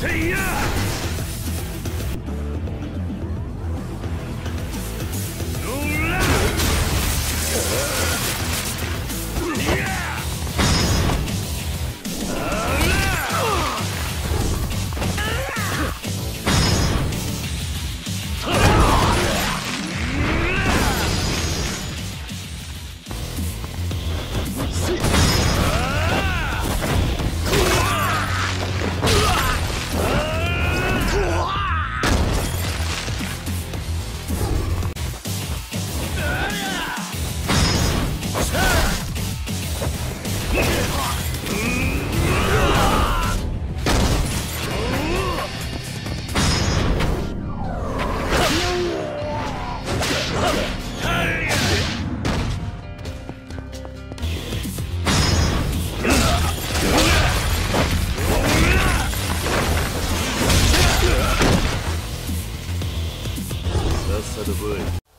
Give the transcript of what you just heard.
谁呀？of the wood.